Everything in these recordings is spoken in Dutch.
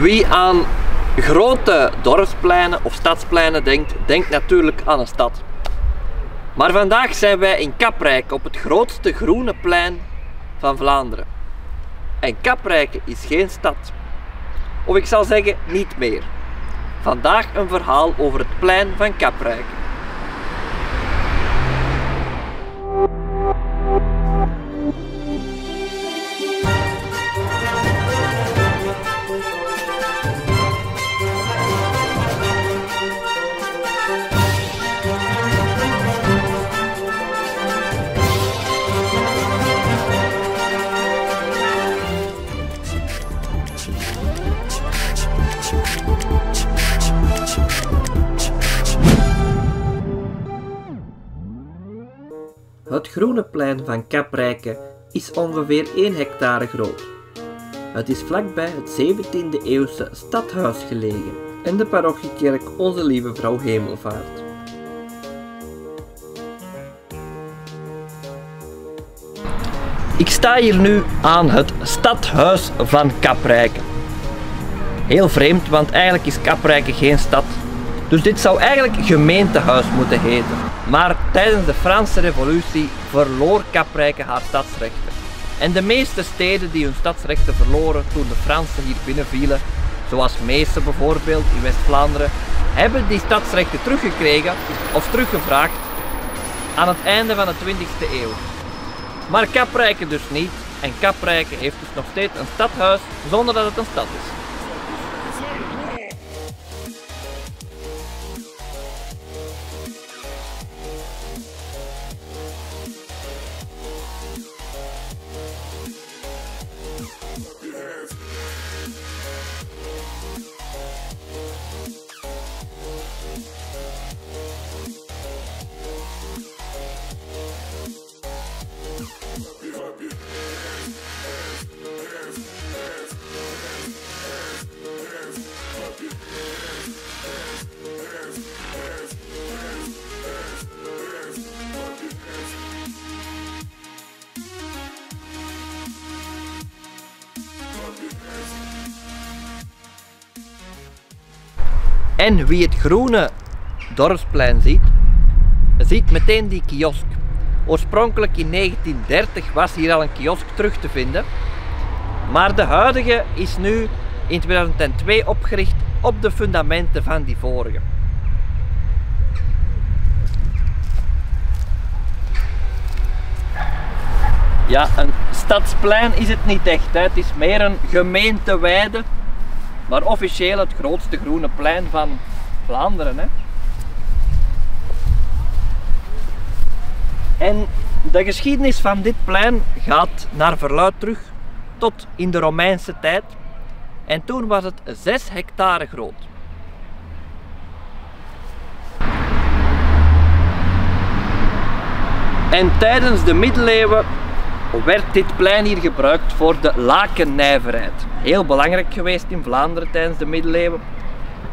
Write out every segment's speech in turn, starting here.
Wie aan grote dorpspleinen of stadspleinen denkt, denkt natuurlijk aan een stad. Maar vandaag zijn wij in Kaprijk op het grootste groene plein van Vlaanderen. En Kaprijke is geen stad. Of ik zal zeggen, niet meer. Vandaag een verhaal over het plein van Kaprijke. Het groene plein van Kaprijke is ongeveer 1 hectare groot. Het is vlakbij het 17e eeuwse stadhuis gelegen en de parochiekerk Onze Lieve Vrouw Hemelvaart. Ik sta hier nu aan het stadhuis van Kaprijke. Heel vreemd, want eigenlijk is Kaprijke geen stad. Dus dit zou eigenlijk gemeentehuis moeten heten. Maar tijdens de Franse revolutie verloor Kaprijke haar stadsrechten. En de meeste steden die hun stadsrechten verloren toen de Fransen hier binnenvielen, zoals Meesen bijvoorbeeld in West-Vlaanderen, hebben die stadsrechten teruggekregen of teruggevraagd aan het einde van de 20e eeuw. Maar Kaprijke dus niet. En Kaprijke heeft dus nog steeds een stadhuis zonder dat het een stad is. En wie het groene dorpsplein ziet, ziet meteen die kiosk. Oorspronkelijk in 1930 was hier al een kiosk terug te vinden. Maar de huidige is nu in 2002 opgericht op de fundamenten van die vorige. Ja, een stadsplein is het niet echt. Hè. Het is meer een gemeenteweide maar officieel het grootste groene plein van Vlaanderen. Hè. En de geschiedenis van dit plein gaat naar verluid terug tot in de Romeinse tijd. En toen was het 6 hectare groot. En tijdens de middeleeuwen werd dit plein hier gebruikt voor de lakennijverheid. Heel belangrijk geweest in Vlaanderen tijdens de middeleeuwen.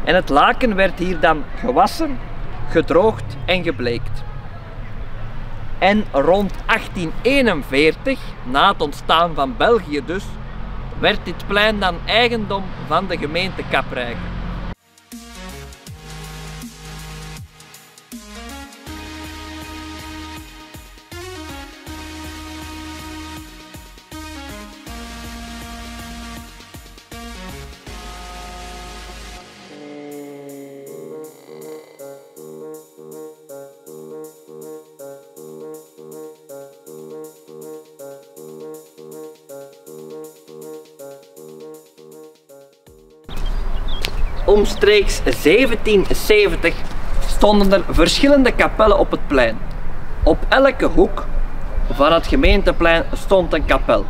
En het laken werd hier dan gewassen, gedroogd en gebleekt. En rond 1841, na het ontstaan van België dus, werd dit plein dan eigendom van de gemeente Kaprijke. Omstreeks 1770 stonden er verschillende kapellen op het plein. Op elke hoek van het gemeenteplein stond een kapel.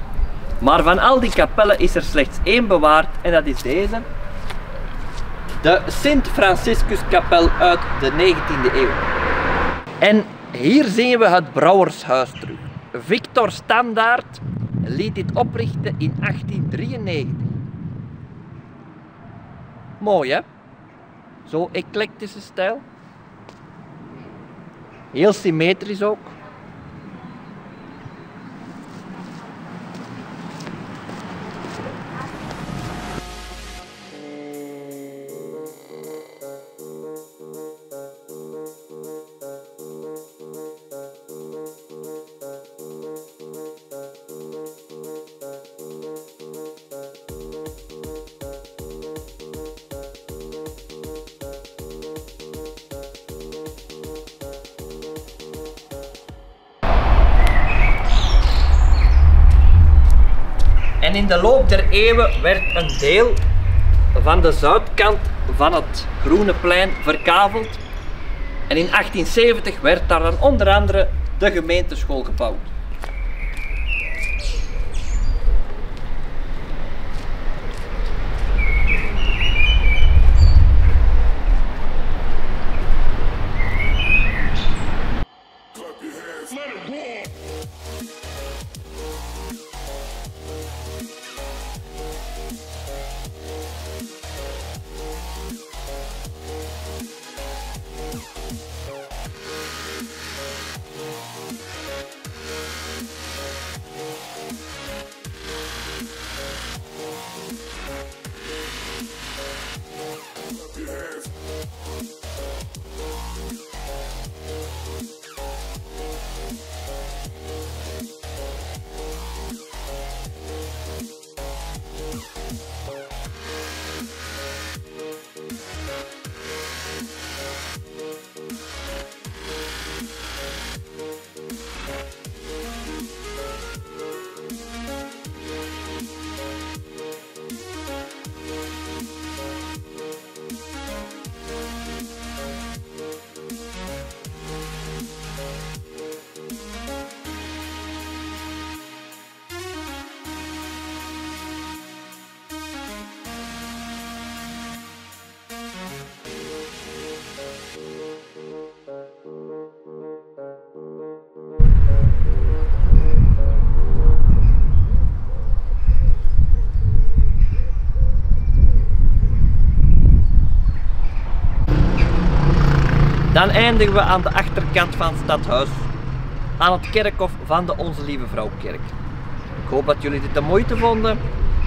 Maar van al die kapellen is er slechts één bewaard en dat is deze. De Sint-Franciscuskapel uit de 19e eeuw. En hier zien we het brouwershuis terug. Victor Standaard liet dit oprichten in 1893. Mooi hè? Zo eclectische stijl. Heel symmetrisch ook. En in de loop der eeuwen werd een deel van de zuidkant van het Groene Plein verkaveld. En in 1870 werd daar dan onder andere de gemeenteschool gebouwd. Dan eindigen we aan de achterkant van het stadhuis, aan het kerkhof van de Onze Lieve Vrouwkerk. Ik hoop dat jullie dit de moeite vonden.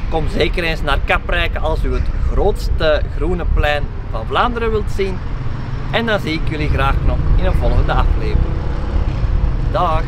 Kom zeker eens naar Kaprijke als u het grootste groene plein van Vlaanderen wilt zien. En dan zie ik jullie graag nog in een volgende aflevering. Dag!